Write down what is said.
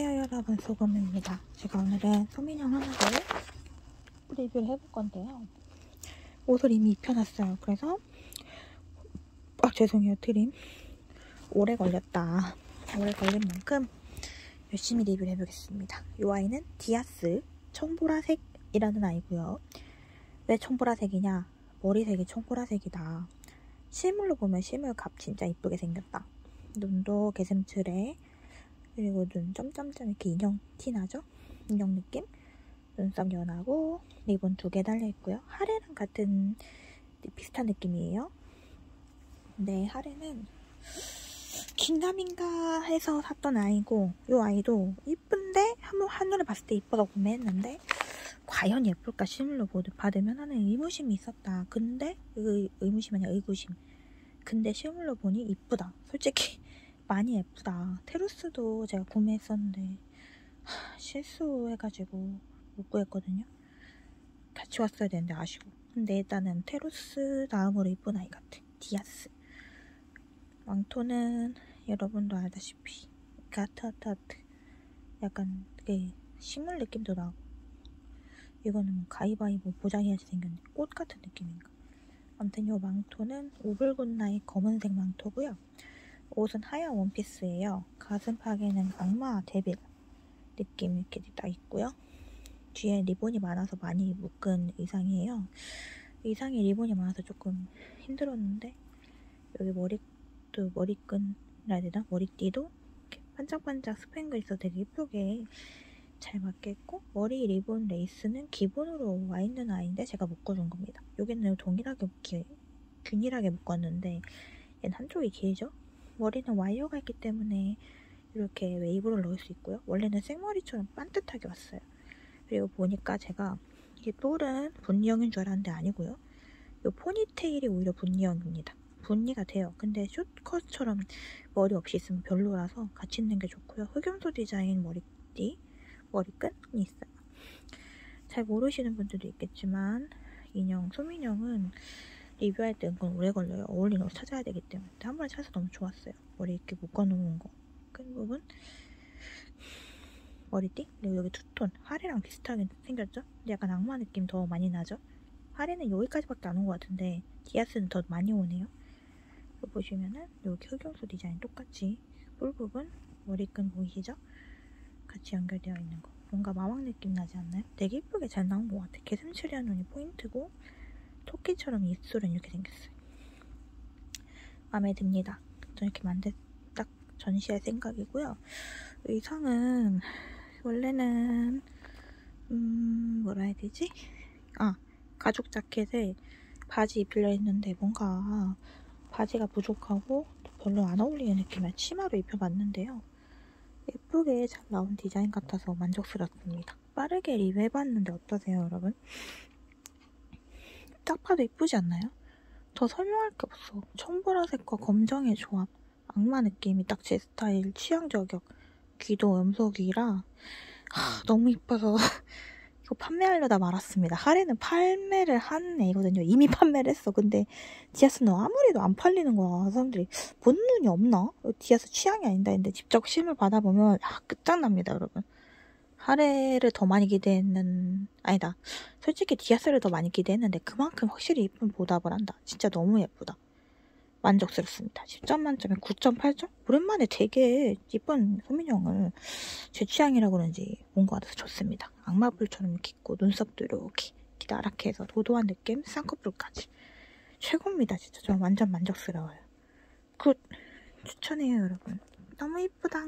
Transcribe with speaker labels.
Speaker 1: 안녕하세요 여러분. 소금입니다. 제가 오늘은 소민형 하나를 리뷰를 해볼 건데요. 옷을 이미 입혀놨어요. 그래서 아 죄송해요. 트림. 오래 걸렸다. 오래 걸린 만큼 열심히 리뷰를 해보겠습니다. 이 아이는 디아스 청보라색이라는 아이고요. 왜 청보라색이냐? 머리색이 청보라색이다. 실물로 보면 실물갑 진짜 이쁘게 생겼다. 눈도 개슴츠레 그리고 눈 점점점 이렇게 인형 티 나죠? 인형 느낌? 눈썹 연하고 리본 두 개 달려있고요. 하레랑 같은 비슷한 느낌이에요. 네, 하레는 긴남인가 해서 샀던 아이고 이 아이도 이쁜데 한번 한눈에 봤을 때 이쁘다고 구매했는데 과연 예쁠까 실물로 받으면 하는 의무심이 있었다. 근데 의, 의무심 아니야 의구심. 근데 실물로 보니 이쁘다. 솔직히 많이 예쁘다. 테루스도 제가 구매했었는데 하, 실수해가지고 못 구했거든요. 같이 왔어야 되는데 아쉬워. 근데 일단은 테루스 다음으로 이쁜 아이 같아. 디아스. 왕토는 여러분도 알다시피 가타타트 약간 되게 식물 느낌도 나고 이거는 뭐 가위바위보 보장해야지 생겼네. 꽃 같은 느낌인가. 아무튼 이 망토는 오블굿나의 검은색 망토고요. 옷은 하얀 원피스예요. 가슴팍에는 악마 devil 느낌 이렇게 딱 있고요. 뒤에 리본이 많아서 많이 묶은 의상이에요. 의상에 리본이 많아서 조금 힘들었는데 여기 머리도 머리끈이라 해야 되나? 머리띠도 이렇게 반짝반짝 스팽글 있어 되게 예쁘게 잘 맞겠고 머리 리본 레이스는 기본으로 와 있는 아이인데 제가 묶어준 겁니다. 여기는 동일하게 묶기, 균일하게 묶었는데 얘는 한쪽이 길죠? 머리는 와이어가 있기 때문에 이렇게 웨이브를 넣을 수 있고요. 원래는 생머리처럼 반듯하게 왔어요. 그리고 보니까 제가 이게 뿔은 분리형인 줄 알았는데 아니고요. 이 포니테일이 오히려 분리형입니다. 분리가 돼요. 근데 숏컷처럼 머리 없이 있으면 별로라서 같이 있는 게 좋고요. 흑염소 디자인 머리띠, 머리끈이 있어요. 잘 모르시는 분들도 있겠지만 인형, 소민형은 리뷰할 때 은근 오래 걸려요. 어울리는 옷 찾아야 되기 때문에. 한 번에 찾아서 너무 좋았어요. 머리 이렇게 묶어놓은 거. 끈 부분. 머리띠. 그리고 여기 투톤. 하리랑 비슷하게 생겼죠? 근데 약간 악마 느낌 더 많이 나죠? 하리는 여기까지밖에 안 온 것 같은데 디아스는 더 많이 오네요. 이거 보시면은 여기 흑염소 디자인 똑같이 뿔 부분, 머리끈 보이시죠? 같이 연결되어 있는 거. 뭔가 마왕 느낌 나지 않나요? 되게 예쁘게 잘 나온 것 같아. 개슴츠리한 눈이 포인트고 토끼처럼 입술은 이렇게 생겼어요. 마음에 듭니다. 이렇게 만들 딱 전시할 생각이고요. 의상은 원래는 음 뭐라 해야 되지? 아 가죽 자켓에 바지 입힐려 했는데 뭔가 바지가 부족하고 별로 안 어울리는 느낌의 치마로 입혀봤는데요. 예쁘게 잘 나온 디자인 같아서 만족스럽습니다. 빠르게 리뷰해봤는데 어떠세요, 여러분? 딱 봐도 이쁘지 않나요? 더 설명할 게 없어. 청보라색과 검정의 조합. 악마 느낌이 딱 제 스타일 취향 저격. 귀도 음속이라 하, 너무 이뻐서 이거 판매하려다 말았습니다. 하레는 판매를 한 애거든요. 이미 판매를 했어. 근데 디아스는 아무리도 안 팔리는 거야. 사람들이 본 눈이 없나? 디아스 취향이 아닌다 했는데 직접 심을 받아보면 아, 끝장납니다, 여러분. 하레를 더 많이 기대했는 아니다. 솔직히 디아스를 더 많이 기대했는데 그만큼 확실히 이쁜 보답을 한다. 진짜 너무 예쁘다. 만족스럽습니다. 10점 만점에 9.8점? 오랜만에 되게 이쁜 소민형을 제 취향이라 그런지 본 것 같아서 좋습니다. 악마불처럼 있고 눈썹도 이렇게 기다랗게 해서 도도한 느낌? 쌍꺼풀까지. 최고입니다 진짜. 저 완전 만족스러워요. Good! 추천해요 여러분. 너무 이쁘다